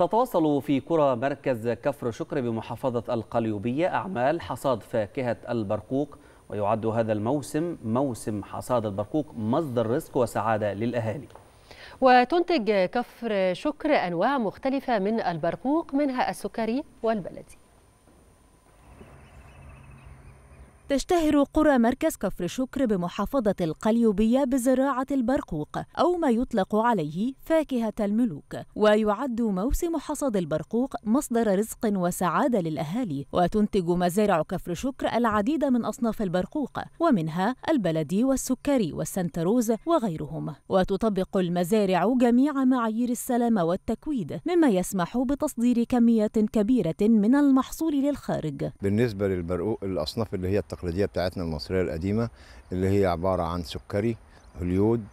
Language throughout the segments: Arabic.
تتواصل في قرى مركز كفر شكر بمحافظة القليوبية أعمال حصاد فاكهة البرقوق. ويعد هذا الموسم موسم حصاد البرقوق مصدر رزق وسعادة للأهالي. وتنتج كفر شكر أنواع مختلفة من البرقوق منها السكري والبلدي. تشتهر قرى مركز كفر شكر بمحافظة القليوبية بزراعة البرقوق أو ما يطلق عليه فاكهة الملوك ويعد موسم حصاد البرقوق مصدر رزق وسعادة للأهالي وتنتج مزارع كفر شكر العديد من أصناف البرقوق ومنها البلدي والسكري والسنتروز وغيرهم. وتطبق المزارع جميع معايير السلامة والتكويد مما يسمح بتصدير كميات كبيرة من المحصول للخارج. بالنسبة للبرقوق الأصناف اللي هي التقليدية بتاعتنا المصرية القديمة اللي هي عبارة عن سكري هوليوود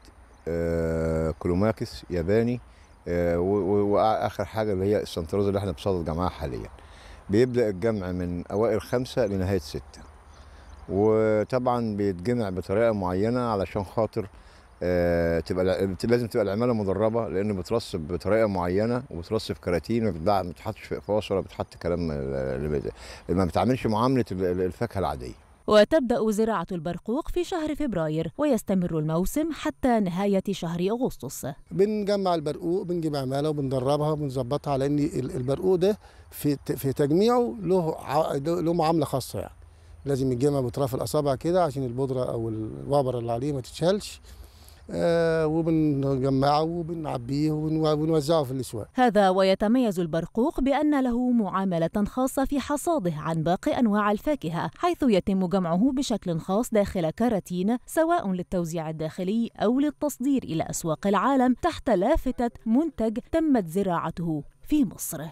آه، كلوماكس ياباني آه، وآخر حاجة اللي هي السنتروز اللي إحنا بصدد جمعها حاليا. بيبدأ الجمع من أوائل خمسة لنهاية ستة. وطبعا بيتجمع بطريقة معينة علشان خاطر آه، تبقى لازم تبقى العمالة مدربة لأن بترصب بطريقة معينة وبترصب كراتين ما بتحطش في اقفاص ولا بتحط كلام ما بتعملش معاملة الفاكهة العادية. وتبدأ زراعة البرقوق في شهر فبراير ويستمر الموسم حتى نهاية شهر أغسطس. بنجمع البرقوق بنجيب عمالة وبندربها وبنظبطها على أن البرقوق ده في في تجميعه له له معاملة خاصة يعني. لازم يتجمع بطراف الأصابع كده عشان البودرة أو الوابر اللي عليه ما تتشالش. وبنجمعه وبنعبيه وبنوزعه في الأسواق. هذا ويتميز البرقوق بأن له معاملة خاصة في حصاده عن باقي أنواع الفاكهة، حيث يتم جمعه بشكل خاص داخل كراتين سواء للتوزيع الداخلي أو للتصدير إلى أسواق العالم تحت لافتة منتج تمت زراعته في مصر.